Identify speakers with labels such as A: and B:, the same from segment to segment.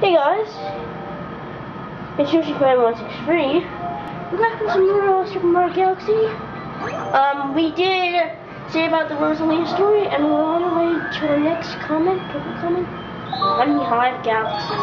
A: Hey guys, it's Yoshi5163. We're back with some more Super Mario Galaxy. Um, we did say about the Rosalina story, and we're on our way to our next comet, purple comet, Honey Hive Galaxy.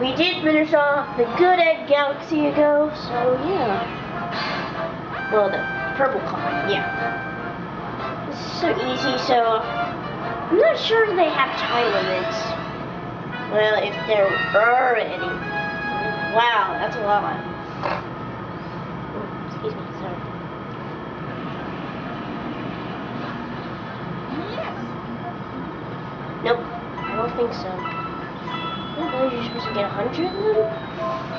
A: We did finish off the Good Egg Galaxy ago, so yeah. Well, the purple comet, yeah. It's so easy, so I'm not sure they have time limits. Well, if there are any. Wow, that's a lot. Excuse me, sorry. Yes. Nope, I don't think so. I don't believe you're supposed to get a hundred of them.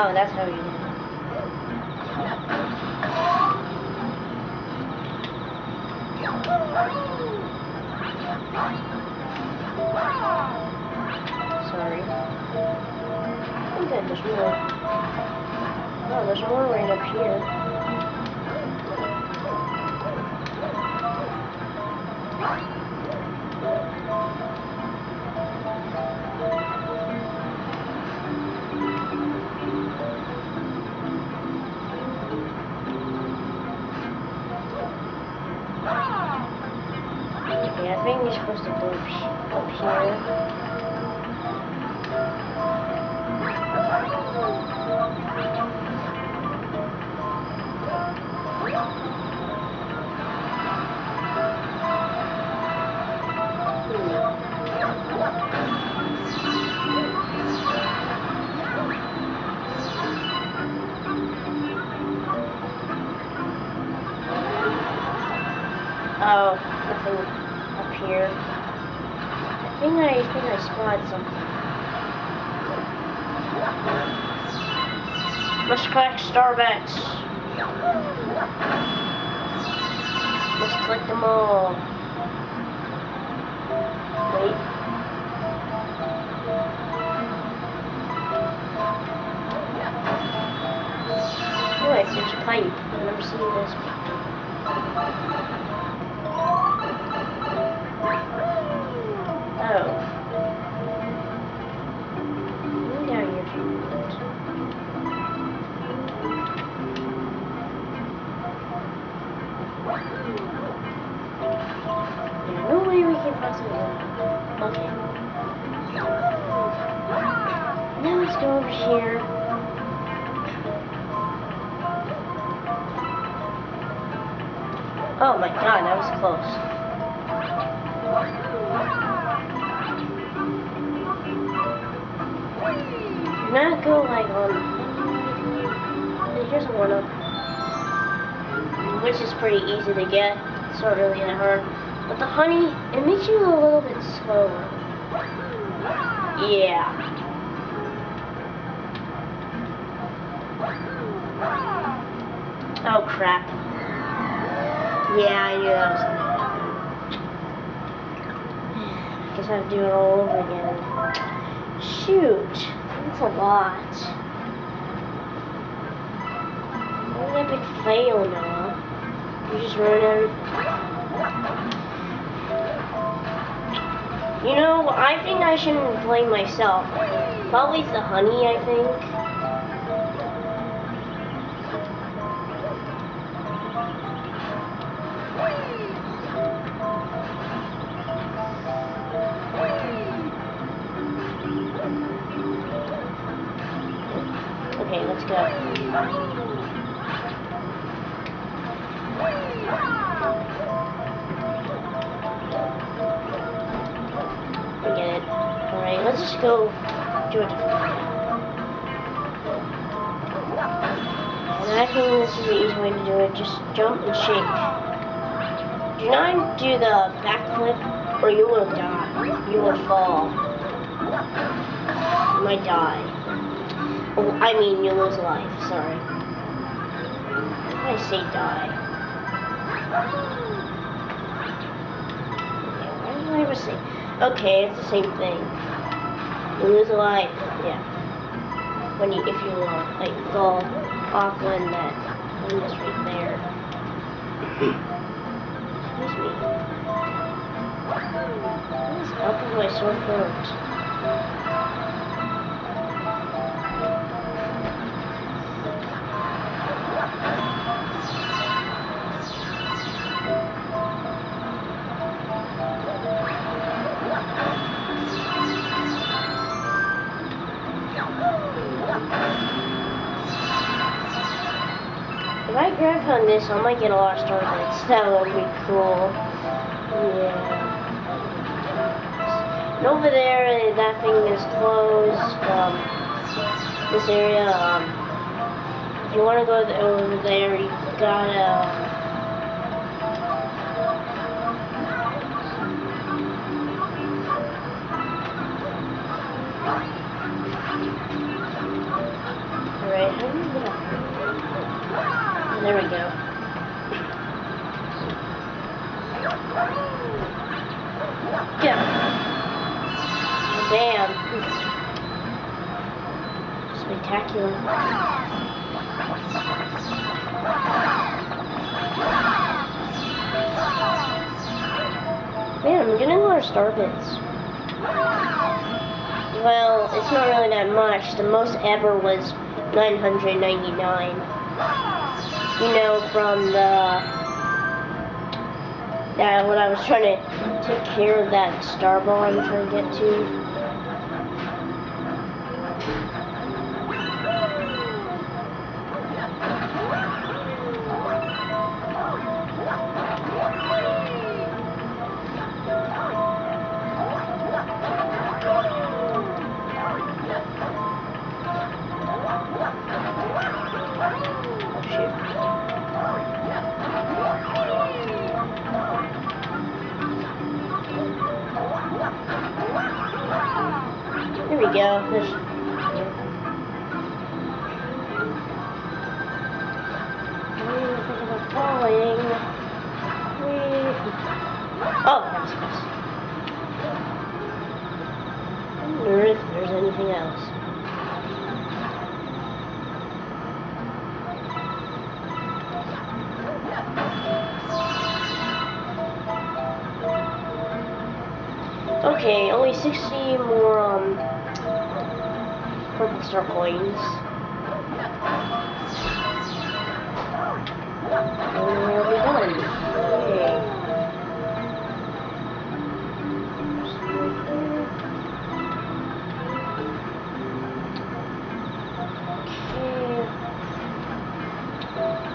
A: Oh, that's how you do it. Sorry. I think that there's more. Oh, there's more right up here. Supposed to go up here. I spotted something. Must collect Starbacks. Must collect them all. Wait. Look, there's a pipe. I've never seen this. Okay. Now let's go over here. Oh my god, that was close. Not go like on. Here's a one up, which is pretty easy to get. It's not really that hard. But the honey, it makes you a little bit slower. Yeah. Oh crap. Yeah, I knew that was gonna happen. Guess I have to do it all over again. Shoot, that's a lot. What an epic fail, Noah. You just ruined everything. You know, I think I shouldn't blame myself. Probably the honey, I think. Okay, let's go. Let's just go do it. And I think this is the easy way to do it. Just jump and shake. Do not do the backflip or you will die. You will fall. You might die. Oh, I mean, you lose life. Sorry. I say die. Okay, why did I ever say? Okay, it's the same thing. Lose a life. Yeah. When you, if you uh, like fall off when that is right there. Excuse me. What is up my sore throat? If I grab on this, I might get a lot of star bits. That would be cool. Yeah. And over there, that thing is closed. Um, this area, um, if you want to go over there, you gotta. Alright, how do you get up here? There we go. Yeah. Bam. Spectacular. Man, I'm getting a lot of star bits. Well, it's not really that much. The most ever was 999 you know, from the that when I was trying to take care of that star ball I'm trying to get to. Go. There's. Oh. I wonder if there's anything else. Okay, only 60 more star coins. Okay.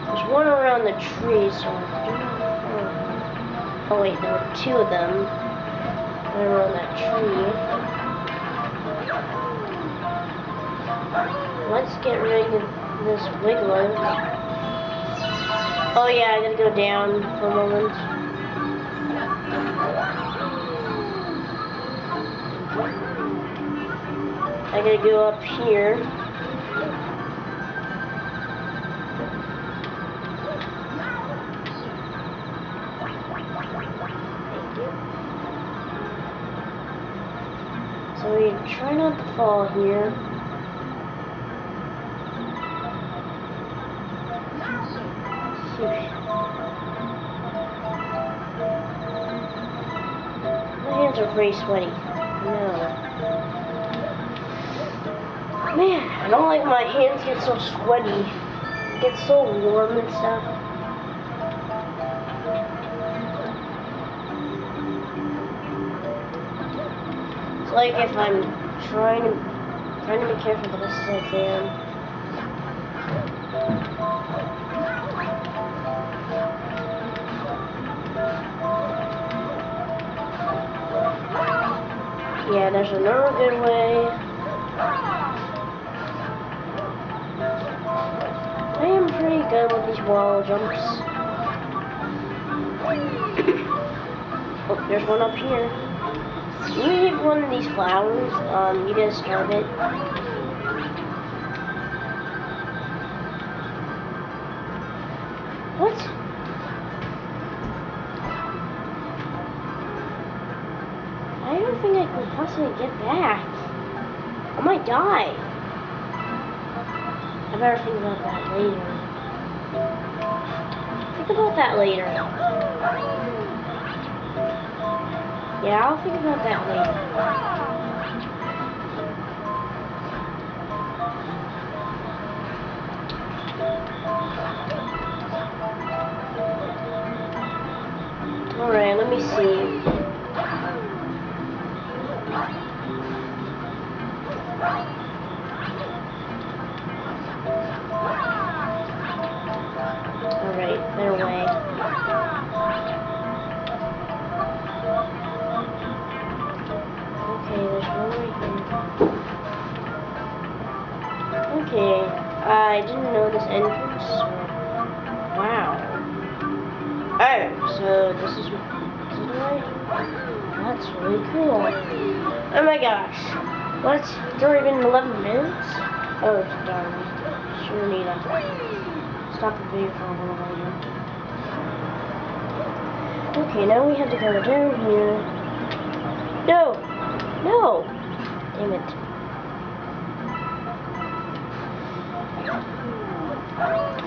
A: There's one around the tree, so. Oh wait, there were two of them. Right around that tree. Let's get rid of this wiggler. Oh yeah, I gotta go down for a moment. I gotta go up here. So we try not to fall here. are pretty sweaty. No. Man, I don't like my hands get so sweaty. It gets so warm and stuff. It's like if I'm trying to trying to be careful the best as I can. Yeah, there's another good way. I am pretty good with these wall jumps. oh, there's one up here. You hit one of these flowers, um, you get start it. Possibly get back. I might die. I better think about that later. Think about that later. Yeah, I'll think about that later. Better way. Okay, there's one right here. Okay, I didn't know this entrance. Wow. Oh, so this is, this is way? That's really cool. Oh my gosh. What? It's already been 11 minutes? Oh, darn. Sure need to stop the video for a little later. Okay, now we have to go down here. No! No! Damn it.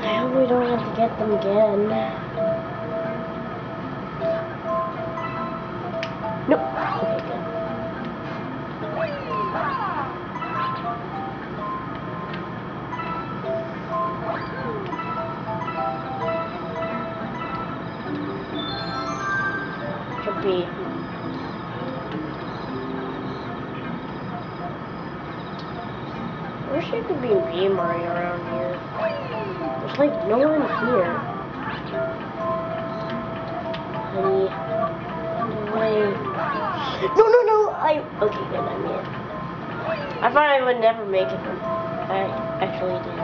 A: I hope we don't have to get them again. I wish there could be Mario around here. There's like no one here. Wait. No, no, no! I. Okay, good, I made. I thought I would never make it, I actually did.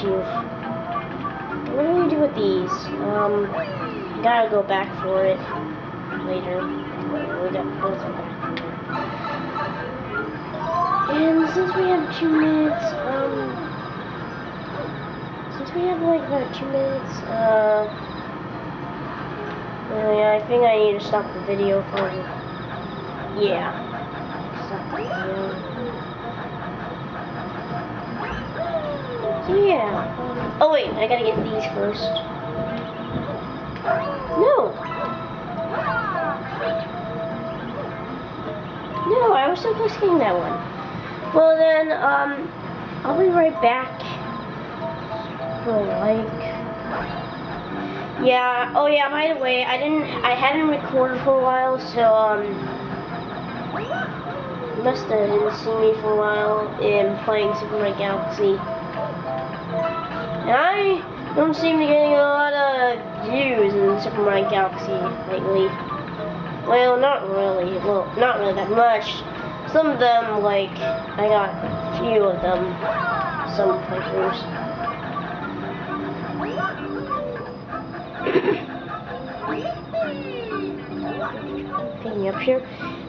A: Shoot. What do we do with these? Um, gotta go back for it later. We. And since we have two minutes, um, since we have like about two minutes, uh, yeah, I think I need to stop the video for, yeah, stop the video. So yeah, oh wait, I gotta get these first. No, I was supposed to get that one. Well then, um, I'll be right back for like, yeah. Oh yeah. By the way, I didn't, I hadn't recorded for a while, so um, must have didn't see me for a while in playing Super Mario Galaxy, and I don't seem to be getting a lot of views in Super Mario Galaxy lately. Well, not really. Well, not really that much. Some of them, like, I got a few of them. Some playthroughs. Picking up here.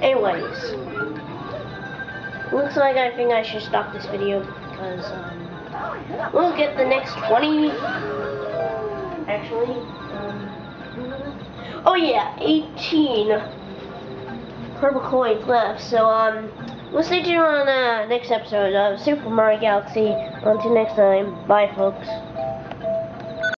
A: Anyways. Looks like I think I should stop this video because, um, we'll get the next 20. Actually, um, Oh yeah, 18 purple coins left. So um, we'll see you on uh, next episode of Super Mario Galaxy. Until next time, bye folks.